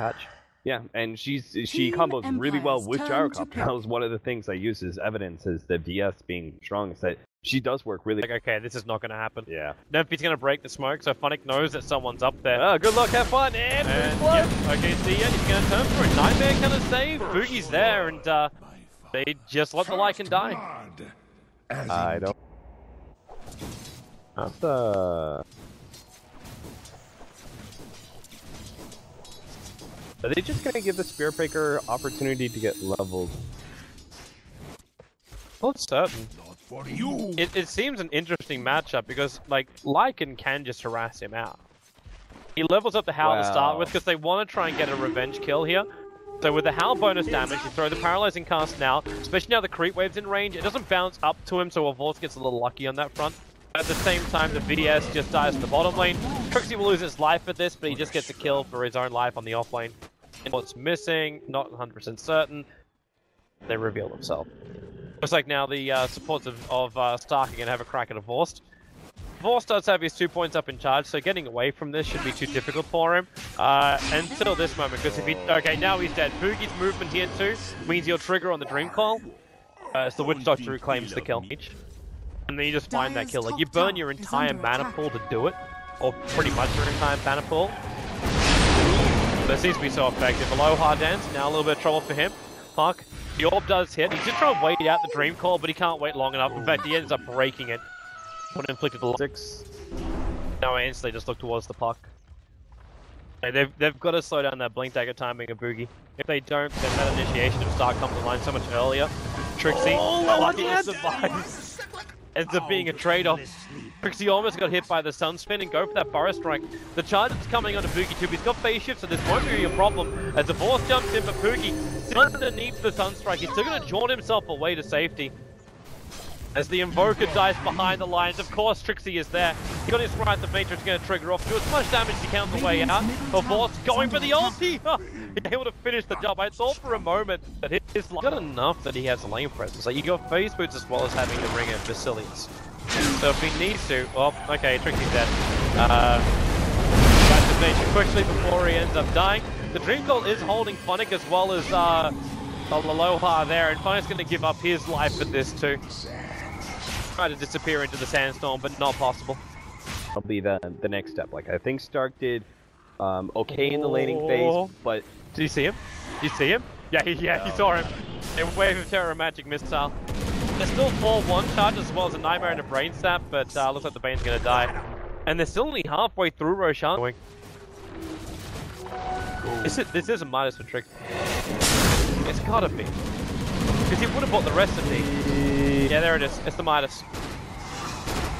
patch. Yeah, and she's she combos really well with Gyrocopter. That was one of the things I use as evidence as the DS being strong is that she does work really. Like, okay, this is not going to happen. Yeah. Nemphy's going to break the smoke, so Funn1k knows that someone's up there. Oh, good luck, have fun, and, And, yeah, okay, see ya, he's going to turn for a Nightmare kind of save. Boogie's there, and uh, they just let the like and die. I don't. That's Are they just gonna give the Spirit Breaker opportunity to get leveled? Not certain. For you. It, it seems an interesting matchup because, like, Lycan can just harass him out. He levels up the Howl to start with because they want to try and get a revenge kill here. So with the Howl bonus damage, you throw the Paralyzing Cask now, especially now the Creep Wave's in range, it doesn't bounce up to him, so Evolve gets a little lucky on that front. At the same time, the VS just dies in the bottom lane. Trixie will lose his life for this, but he just gets a kill for his own life on the off lane. And what's missing, not 100% certain, they reveal themselves. Looks like now the uh, supports of, of uh, Stark are going to have a crack at a Vorst. Vorst does have his two points up in charge, so getting away from this should be too difficult for him. Uh, until this moment, because if he... Okay, now he's dead. Boogie's movement here too means he'll trigger on the Dream Coil. Uh, as the Witch Doctor who claims the kill. And then you just find that kill. Like, you burn your entire mana pool to do it. Or pretty much your entire mana pool. But it seems to be so effective. Alohadance, now a little bit of trouble for him. Fuck. The orb does hit. He's just trying to wait out the Dream Coil, but he can't wait long enough. In fact, he ends up breaking it. Would inflicted the Six. Now I instantly just look towards the puck. Hey, they've, they've got to slow down that blink dagger timing of Boogie. If they don't, then that initiation of Star comes online so much earlier. Trixie, oh, luckily survives. Ends up being a trade-off. Trixie almost got hit by the Sunspin and go for that Burrow Strike. The charge is coming onto Boogie too, but he's got phase shift, so this won't be a problem. As the Force jumps in, but Boogie, still underneath the Sunstrike, he's still going to jaunt himself away to safety. As the Invoker dies behind the lines, of course Trixie is there. He got his right, the Matrix going to trigger off, do as much damage as he can on the way out. Of course, going for the ulti! He's able to finish the job. I thought for a moment that his got enough that he has lane presence. Like, you got phase boots as well as having the ring of Basilius. So if he needs to, well, okay, Trixie's dead. Uh, back to nature quickly before he ends up dying. The Dream Coil is holding Phonic as well as uh, Aloha there, and Phonic's going to give up his life for this too. Try to disappear into the sandstorm, but not possible. That'll be the the next step. Like I think Stark did um, okay in the laning Oh. phase, but Did you see him? Did you see him? Yeah, he, yeah, he saw him. A wave of terror magic missile. There's still four one charge as well as a nightmare and a brain sap, but uh, looks like the Bane's gonna die. And they're still only halfway through Roshan. Going. This is this is a minus for Trick. It's gotta be. Because he would have bought the rest of these. Yeah, there it is. It's the Midas.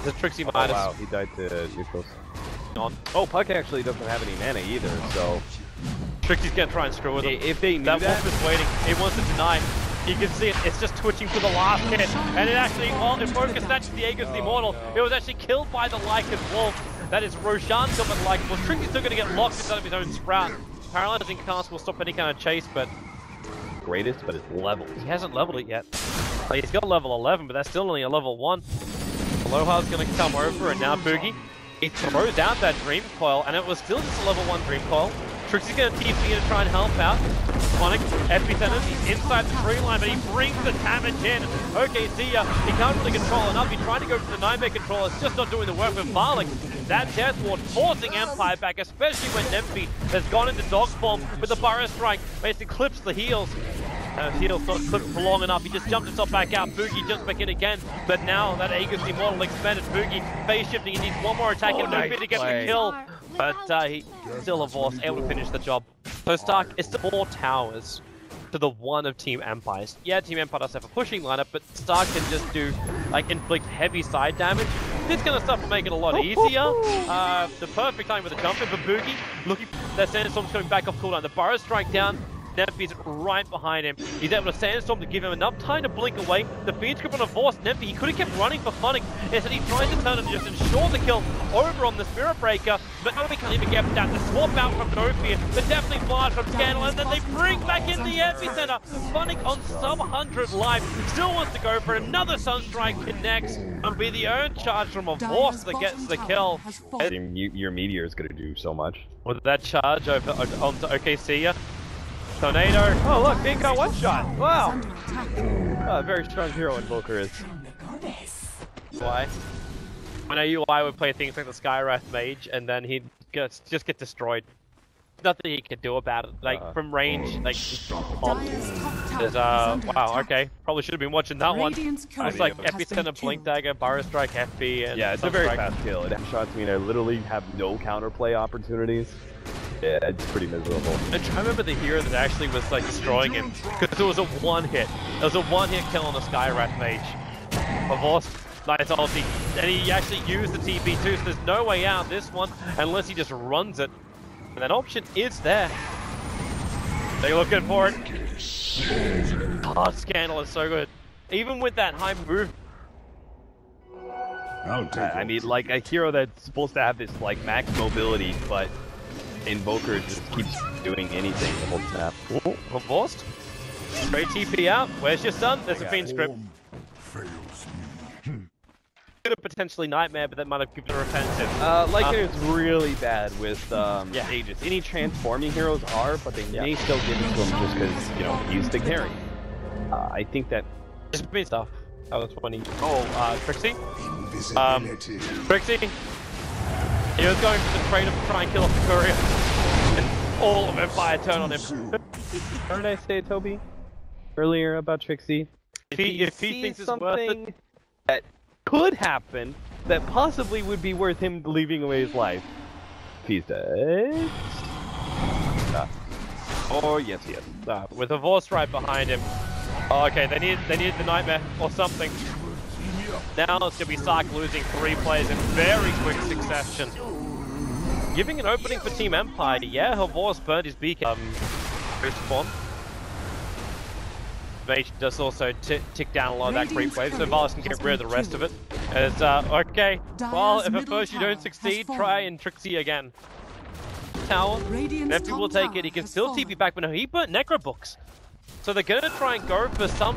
It's a Trixie oh, Midas. wow, he died to neutrals. Oh, Puck actually doesn't have any mana either, so Trixie's gonna try and screw with him. if they knew That that, wolf is waiting. It wants to deny. You can see it. It's just twitching for the last hit. And it actually, well, it focused snatches the Aegis the Immortal. It was actually killed by the Lycan Wolf. That is Roshan killed by the Lycan Wolf. Trixie's still going to get locked inside of his own sprout. Paralyzing cask will stop any kind of chase, but greatest, but it's leveled. he hasn't leveled it yet. Like, he's got level 11, but that's still only a level 1. Aloha's going to come over, and now Boogie. He throws out that Dream Coil, and it was still just a level 1 Dream Coil. Trixie's going to TP to try and help out. Sonic, Epicenter, he's inside the tree line, but he brings the damage in. Okay, see ya. He can't really control enough. He's trying to go for the Nightmare control. It's just not doing the work with Varlik. That Death Ward forcing Empire back, especially when Nemphy has gone into dog form with the Burrow Strike. Basically clips the heels. And his uh, heels not clipped for long enough. He just jumped himself back out. Boogie jumps back in again. But now that Aegis Immortal expanded Boogie, phase shifting. He needs one more attack Oh, and no nice fit to get play. the kill. But uh, he still, of course, able to finish the job. So Stark, the four towers to the one of Team Empires. Yeah, Team Empire does have a pushing lineup, but Stark can just do, like, inflict heavy side damage. This kind of stuff will make it a lot easier. Uh, the perfect time with the jump in for Boogie. Looking, that Sandstorm's coming back off cooldown. The Burrow Strike down. Nempy's right behind him. He's able to sandstorm to give him enough time to blink away. The Phoenix grip on a force. Nempy, he could have kept running for Funn1k. Instead, he tries to turn and just ensure the kill over on the Spirit Breaker. But Obi can't even get that. The swap out from Nofia. The definitely flash from Scandal. And then they bring back in the epicenter. Funn1k on sub 100 life. Still wants to go for. Another Sunstrike connects. And be the earned charge from a force that gets the kill. Your meteor is going to do so much. With that charge over onto OKC. Uh, Tornado. Oh look, Big got one shot. Wow. Oh, very strong hero Invoker is. Why? I know UI would play things like the Skywrath Mage, and then he'd just, just get destroyed. Nothing he could do about it. Like uh, from range, like there's uh wow okay probably should have been watching that one. It's like Epicenter, Blink Dagger, Burrow Strike, FB, and yeah, it's a very fast kill. It shots mean I literally have no counterplay opportunities. Yeah, it's pretty miserable. I remember the hero that actually was like destroying him because it was a one hit. It was a one hit kill on the Skywrath Mage. Of course, nice ulti, and he actually used the TP too. So there's no way out this one unless he just runs it. And that option is there. They're looking for it. Oh, Scandal is so good. Even with that high move. I mean, like a hero that's supposed to have this like max mobility, but Invoker just keeps doing anything the whole snap. Oh, forced. Great TP out. Where's your son? There's a Fiend script. Could have potentially Nightmare, but that might have given her offensive. Uh, like uh, is really bad with um, yeah. Aegis. Any transforming heroes are, but they yeah. may still give it to him just because, you know, he's the carry. Uh, I think that... Just me stuff. That was funny. Oh, uh, Trixie? Um, Trixie? He was going for the trade to try and kill off the Courier. And all of Empire turn on him. what did I say, Toby? Earlier about Trixie? If he, if he thinks something that could happen that possibly would be worth him leaving away his life, if he's dead. Uh, oh yes, yes. Uh, with a voice right behind him. Oh, okay, they need they need the nightmare or something. Now it's going to be Stark losing three players in very quick succession. Giving an opening for Team Empire. Yeah, Havors burned his beacon. Um, respawn. Mage does also tick down a lot of that creep wave, so Valis can get rid of the rest of it. As, uh, okay, well, if at first you don't succeed, try and Trixie again. Tower, Neptune will take it, he can still TP back, but no, he burnt Necro Books. So they're gonna try and go for some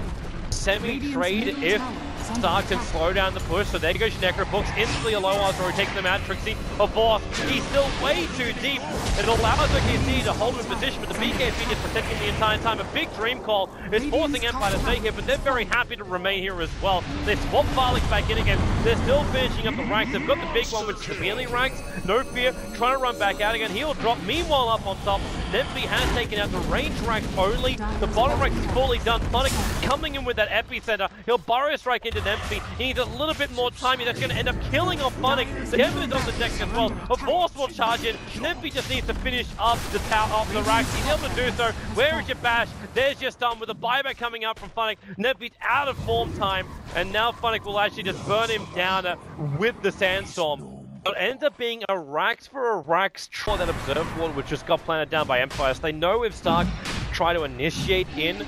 semi-trade if Stark can slow down the push, so there goes Necro Books. Instantly a low odds already taking them out. Trixie, a boss. He's still way too deep. It allows OKC to hold him in position, but the BKB is protecting the entire time. A big dream coil is forcing Empire to stay here, but they're very happy to remain here as well. They swap Farlix back in again. They're still finishing up the ranks. They've got the big one, which is the melee ranks. No fear, trying to run back out again. He'll drop. Meanwhile, up on top, Nempy has taken out the range ranks only. The bottom rank is fully done. Sonic coming in with that epicenter. He'll burrow strike into Nempy. He needs a little bit more timing. That's going to end up killing off Phonic. The Heaven's on the deck as well. Of course, will charge in. Nempy just needs to finish up the tower, up the racks. He's able to do so. Where is your bash? There's your stun with a buyback coming out from Phonic. Nempy's out of form time. And now Phonic will actually just burn him down uh, with the Sandstorm. It ends up being a Rax for a Rax troll that Observe Ward, which just got planted down by Empire. So they know if Stark try to initiate in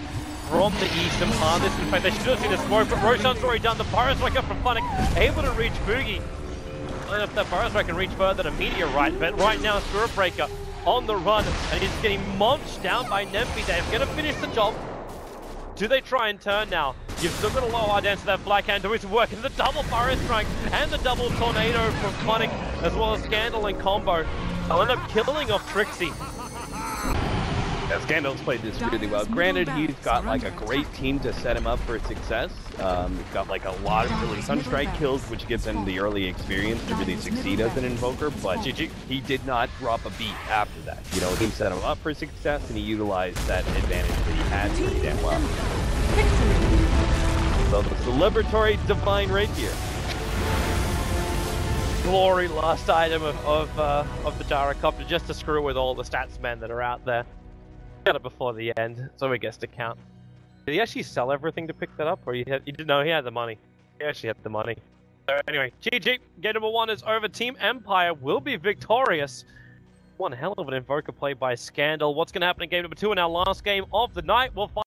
from the eastern. This, in fact, they should have seen the smoke, but Roshan's already done the Pyro Strike up from Funn1k, able to reach Boogie. I don't know if that Pyro Strike can reach further than Meteorite, but right now Spirit Breaker on the run, and he's getting munched down by Nempy. They're going to finish the job. Do they try and turn now? You've still got a low hard dance to that Black Hand doing some work, the double Pyro Strike and the double Tornado from Funn1k, as well as Scandal and combo. They'll end up killing off Trixie. Yeah, Scandal's played this really well. Granted, he's got like a great team to set him up for success. Um, he's got like a lot of really Sunstrike kills, which gives him the early experience to really succeed as an Invoker, but he did not drop a beat after that. You know, he set him up for success, and he utilized that advantage that he had pretty damn well. So the celebratory Divine Rapier. Glory last item of, of, uh, of the Gyrocopter, just to screw with all the stats men that are out there got it before the end, so he gets to count. Did he actually sell everything to pick that up, or you had, he didn't know he had the money? He actually had the money. So anyway, GG, game number one is over. Team Empire will be victorious. One hell of an Invoker play by Scandal. What's going to happen in game number two in our last game of the night? We'll find